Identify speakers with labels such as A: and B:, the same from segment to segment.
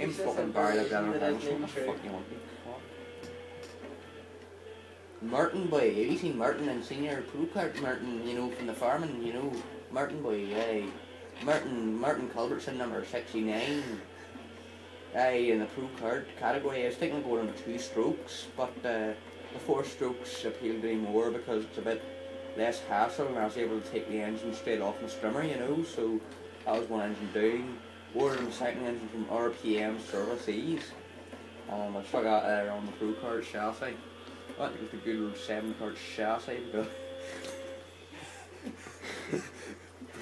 A: I'm fucking the you want. Martin boy, have you seen Martin and senior kart Martin, you know, from the farming, you know, Martin boy, yeah. Martin Martin Culbertson number sixty nine. Aye, in the pro kart category, I was thinking of going on two strokes, but uh, the four strokes appealed to me more because it's a bit less hassle and I was able to take the engine straight off my strimmer, you know, so that was one engine down. The second engine from RPM Services. Um, I out there on the pro kart chassis. I went with the good old seven card chassis because because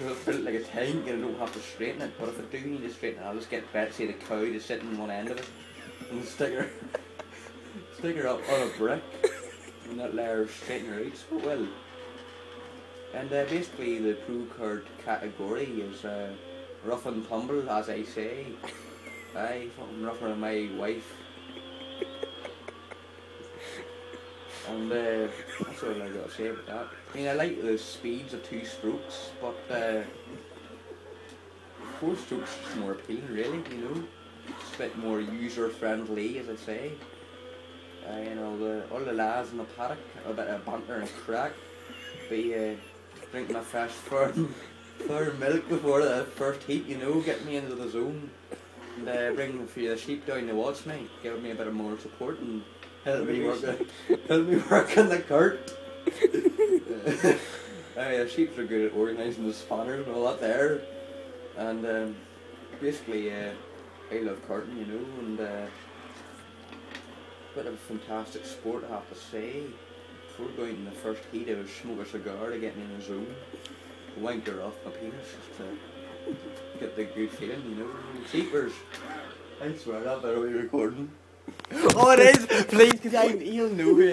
A: it's built like a tank and I don't have to straighten it, but if I do need to straighten it, I'll just get Betsy the cow to sit in one end of it and stick her, stick her up on a brick and that let her straighten her well. And uh, basically the pro kart category is uh, rough and tumble, as I say. Aye, something rougher than my wife. And uh, that's all I got to say about that. I mean, I like the speeds of two strokes, but uh, four strokes is more appealing, really, you know. It's a bit more user friendly, as I say. Uh, you know, the, all the lads in the paddock, a bit of banter and crack. Be uh, drinking my fresh firm, firm milk before the first heat, you know, get me into the zone. And uh, bring a few of the sheep down to watch me, give me a bit of moral support and help me work, help me work on the cart. uh, the sheep are good at organising the spanners and all that there. And um, basically, uh, I love carting, you know, and uh, bit of a fantastic sport, I have to say. Before going in the first heat, I would smoke a cigar to get me in the zone. Wank her off my penis just to get the good feeling, you know. Cheapers. I swear that better be recording.
B: Oh, it is! Please, because he'll know who